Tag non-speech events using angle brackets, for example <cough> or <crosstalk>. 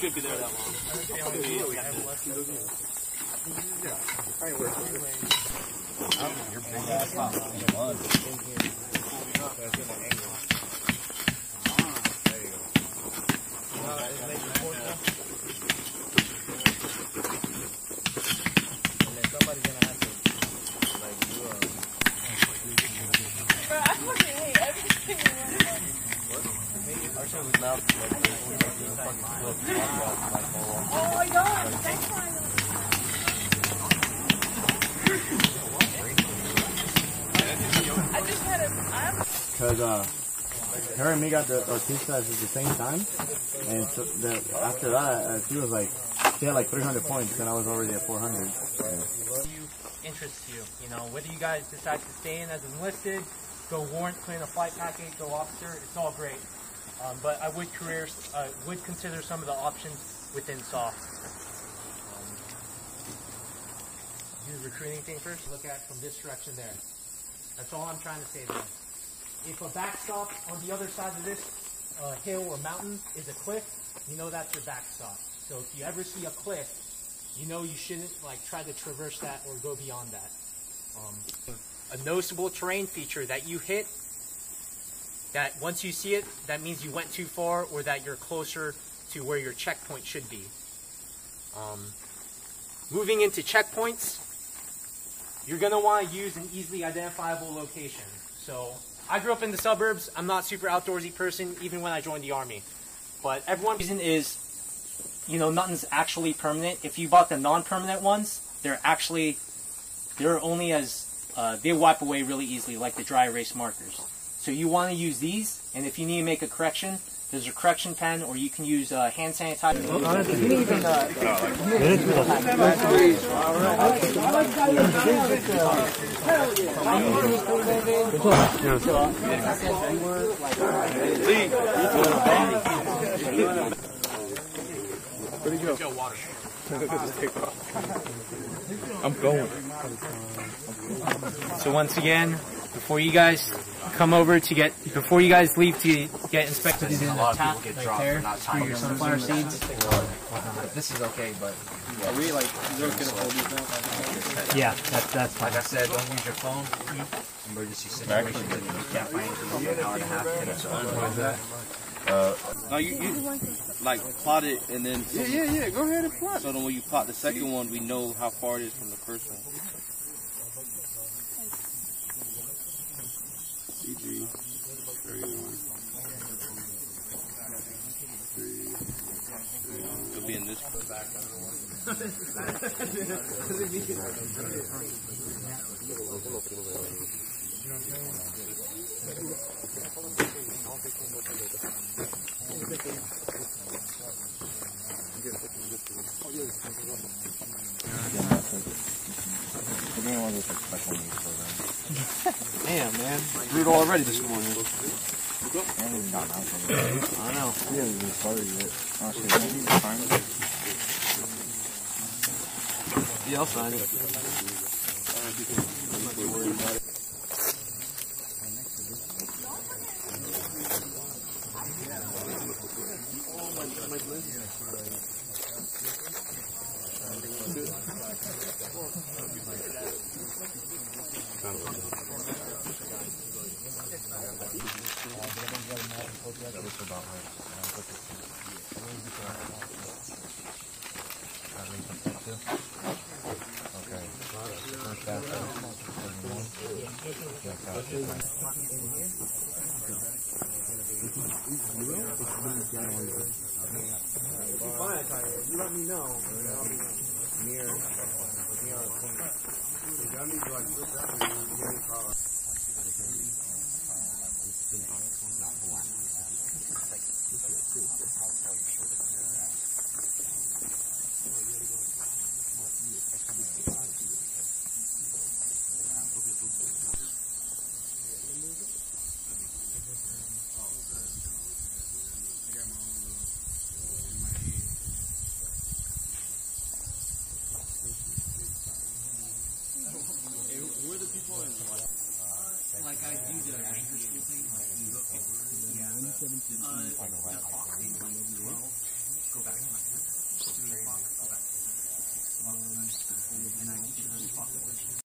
should be there that long. You're big ass. Because uh, her and me got the Ortiz class at the same time, and so the, after that, uh, she was like, she had like 300 points, and I was already at 400. you interests you. You know, whether you guys decide to stay in as enlisted, go warrant, in a flight package, go officer, it's all great. Um, but I would career, uh, would consider some of the options within SOF. Um, do the recruiting thing first. Look at from this direction there. That's all I'm trying to say there. If a backstop on the other side of this uh, hill or mountain is a cliff, you know that's your backstop. So if you ever see a cliff, you know you shouldn't like try to traverse that or go beyond that. Um, a noticeable terrain feature that you hit that once you see it, that means you went too far or that you're closer to where your checkpoint should be. Um, moving into checkpoints, you're going to want to use an easily identifiable location. So I grew up in the suburbs. I'm not super outdoorsy person, even when I joined the army. But everyone reason is, you know, nothing's actually permanent. If you bought the non-permanent ones, they're actually, they're only as, uh, they wipe away really easily, like the dry erase markers. So you want to use these, and if you need to make a correction, there's a correction pen, or you can use uh, hand sanitizer. You can even, uh, I'm going. So once again, before you guys come over to get, before you guys leave to get inspected in the tap right there for your sunflower seeds. This is okay, but are we like zero gonna hold these now? Yeah, that's that's fine. Like I said, don't use your phone. Emergency situation. You can't find anything in an hour and a half. What is that? Uh, no, you, you like plot it and then. Yeah, yeah, yeah. Go ahead and plot. So then when you plot the second one, we know how far it is from the first one. Be in this. <laughs> Damn, man. Brewed already this morning. I know. Yeah, we started it. Yeah, I'll sign it. You this about right. I don't put this in. Where is this at? Can I read some stuff too? Okay. First half, 31. Jack out. If you find it, you let me know. I'll be near, near a point. I need to like put that in the car. The clock thing, like 12, go back